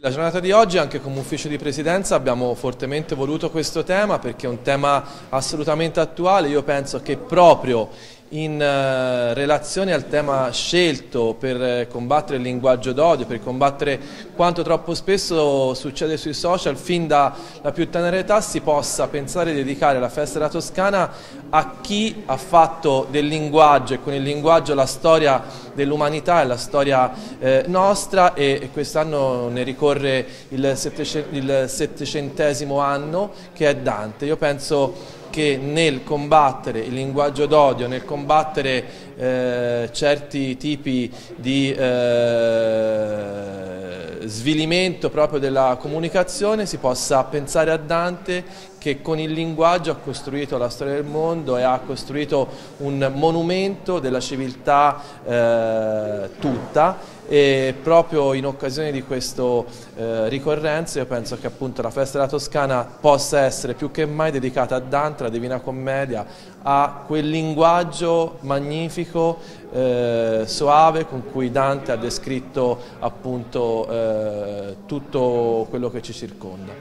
La giornata di oggi anche come ufficio di presidenza abbiamo fortemente voluto questo tema perché è un tema assolutamente attuale, io penso che proprio in uh, relazione al tema scelto per eh, combattere il linguaggio d'odio, per combattere quanto troppo spesso succede sui social, fin dalla più tenera età si possa pensare di dedicare la festa della Toscana a chi ha fatto del linguaggio e con il linguaggio la storia dell'umanità e la storia eh, nostra e, quest'anno ne ricorre il settecentesimo anno che è Dante. Io penso che nel combattere il linguaggio d'odio, nel combattere eh, certi tipi di eh, svilimento proprio della comunicazione si possa pensare a Dante che con il linguaggio ha costruito la storia del mondo e ha costruito un monumento della civiltà eh, tutta e proprio in occasione di questa eh, ricorrenza io penso che appunto la festa della Toscana possa essere più che mai dedicata a Dante, alla Divina Commedia, a quel linguaggio magnifico, eh, soave con cui Dante ha descritto appunto eh, tutto quello che ci circonda.